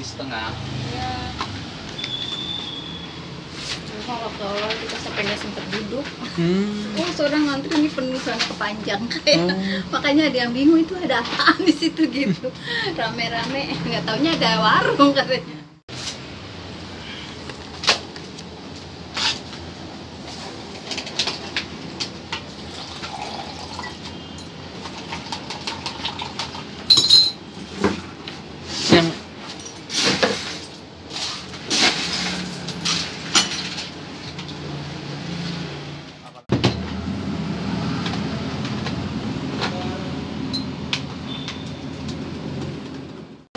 nasi setengah. Ya cuma waktu awal kita sampai sempat duduk. Hmm. oh seorang ngantri ini penuh sana kepanjang. Kayak Oh. makanya ada yang bingung itu ada apaan di situ? Gitu. Rame-rame. Nggak taunya ada warung katanya Yang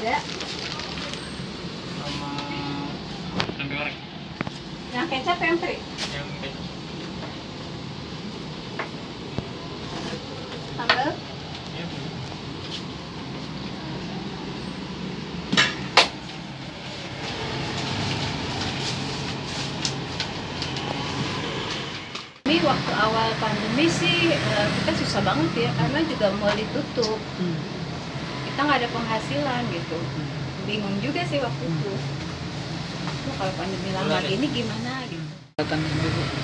ada? Sama tempe goreng yang kecap yang teri yang sambal? Ini waktu awal pandemi sih eh, kita susah banget ya karena juga mau ditutup. Hmm. Kita nggak ada penghasilan gitu. Bingung juga sih waktu itu. Wah, kalau pandemi lama gini gimana gitu.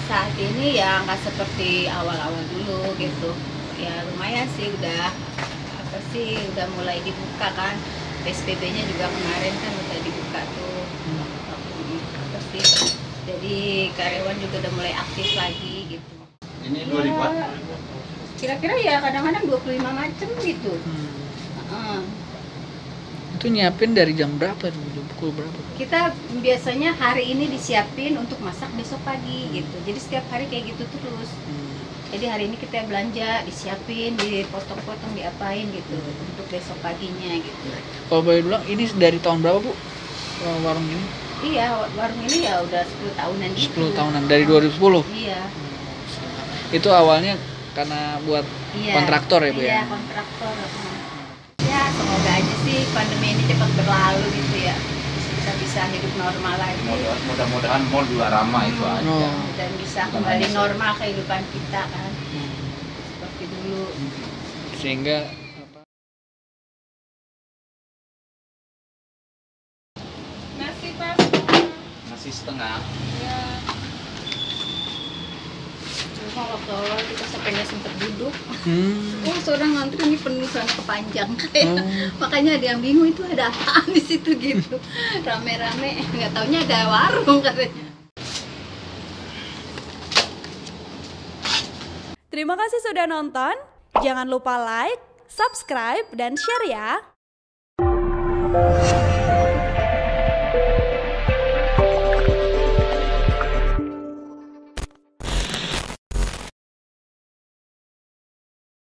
Saat ini ya nggak seperti awal-awal dulu gitu. Ya lumayan sih udah apa sih udah mulai dibuka kan. PSBB-nya juga kemarin kan udah dibuka tuh. Hmm. Hmm, apa sih? Jadi karyawan juga udah mulai aktif lagi gitu. Ini Ya. dua ribuan? Kira-kira ya kadang-kadang 25 macam gitu. Hmm. Heeh. Itu nyiapin dari jam berapa tuh? Jam pukul berapa? kita biasanya hari ini disiapin untuk masak besok pagi gitu jadi setiap hari kayak gitu terus Hmm. jadi hari ini kita belanja disiapin dipotong-potong diapain gitu untuk besok paginya gitu Kalau boleh bilang ini dari tahun berapa bu? Wa- Warung ini? iya wa- warung ini ya udah 10 tahunan gitu 10 tahunan dari 2010. iya Itu awalnya karena buat iya kontraktor ya bu iya ya? kontraktor ya semoga aja sih pandemi ini cepat berlalu gitu ya. Kita bisa hidup normal lagi. Mudah- mudah-mudahan mall juga ramah itu Hmm. aja. Oh. dan bisa Bukan kembali normal kehidupan kita kan. Hmm. seperti dulu. Sehingga apa, nasi pas nasi setengah. Ya cuma waktu awal kita sampai nggak sempat duduk. Hmm. Seorang ngantri ini penuh sana kepanjang kayak Oh. makanya ada yang bingung itu ada apaan di situ gitu rame-rame nggak taunya ada warung katanya Terima kasih sudah nonton. Jangan lupa like, subscribe, dan share ya.